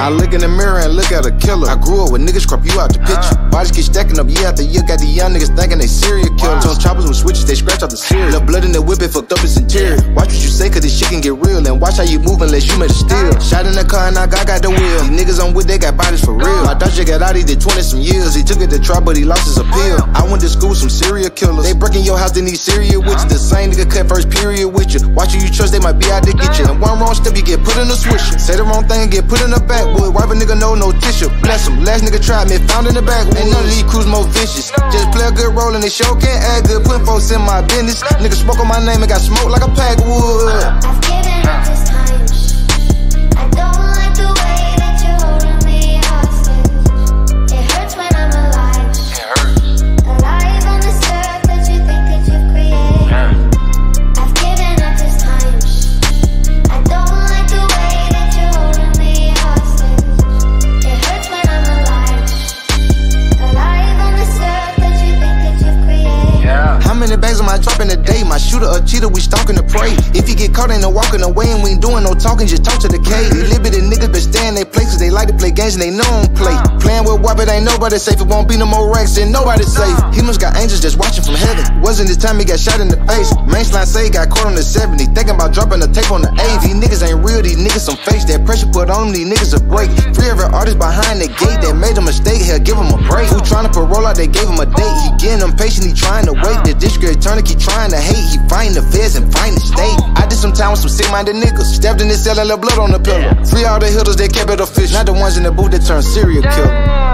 I look in the mirror and look at a killer. I grew up with niggas crop you out the picture. Bodies keep stacking up year after year. Got the young niggas thinking they serial killers. Wow. choppers with switches, they scratch out the serial. The blood in the whip, it fucked up its interior. Watch what you say, cause this shit can get real. And watch how you move unless you made a steal. Uh. Shot in the car and I got, got the wheel. These niggas on with, they got bodies for real. Uh. My Dodger got out, he did 20 some years. He took it to trial, but he lost his appeal. Uh. I went to school some serial killers. They breaking your house, they need serial with you. The same nigga cut first period with you. Watch who you trust, they might be out to get you. And one wrong step, you get put in a swisher. Say the wrong thing and get put in the backwood. Wipe a nigga know no tissue. Bless him. Last nigga tried me, found in the back. Ain't none of these crews more vicious. Just play a good role and they show can't act good. Putting folks in my business. Nigga spoke on my name and got smoked like a Backwood. I've given up this many bags am I dropping a day? My shooter a cheater, we stalking the prey. If you get caught, ain't no walking away, and we ain't doing no talking, just talk to the K. Limited niggas been stay in they places, they like to play games and they know don't play. Uh. Playing with WAP, it ain't nobody safe, it won't be no more racks, and nobody safe. Humans got angels just watching from heaven. Wasn't this time he got shot in the face. Mainline say he got caught on the 70, thinking about dropping the tape on the 80. These niggas ain't real, these niggas some fakes. That pressure put on them, these niggas a break. Free every artist behind the gate that made a mistake, hell, give him a break. Who trying to parole out, they gave him a date. He getting impatient, he trying to wait. The district attorney keep trying to hate. He fighting the feds and fighting the state. I did some time with some sick minded niggas. Stabbed in the cell and left blood on the pillow. Free all the hitters, they kept it official. Not the ones in the booth that turned serial killer.